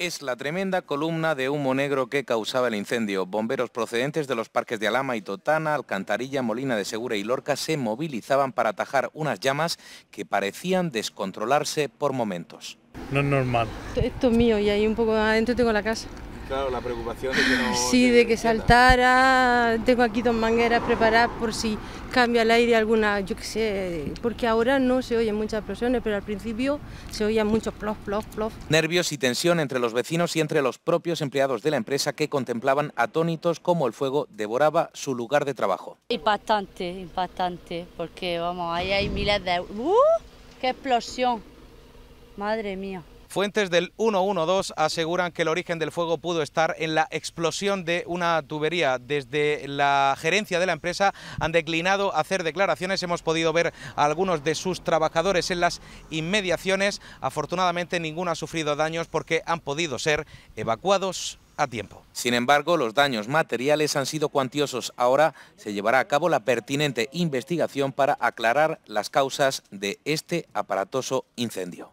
es la tremenda columna de humo negro que causaba el incendio. Bomberos procedentes de los parques de Alama y Totana, Alcantarilla, Molina de Segura y Lorca se movilizaban para atajar unas llamas que parecían descontrolarse por momentos. No es normal. Esto es mío y ahí un poco adentro tengo la casa. Claro, la preocupación de que no... Sí, de que saltara. Tengo aquí dos mangueras preparadas por si cambia el aire alguna, yo qué sé, porque ahora no se oyen muchas explosiones, pero al principio se oían muchos plof, plof, plof. Nervios y tensión entre los vecinos y entre los propios empleados de la empresa que contemplaban atónitos cómo el fuego devoraba su lugar de trabajo. Impactante, impactante, porque vamos, ahí hay miles de... ¡Uh! ¡Qué explosión! Madre mía. Fuentes del 112 aseguran que el origen del fuego pudo estar en la explosión de una tubería. Desde la gerencia de la empresa han declinado hacer declaraciones. Hemos podido ver a algunos de sus trabajadores en las inmediaciones. Afortunadamente ninguno ha sufrido daños porque han podido ser evacuados a tiempo. Sin embargo, los daños materiales han sido cuantiosos. Ahora se llevará a cabo la pertinente investigación para aclarar las causas de este aparatoso incendio.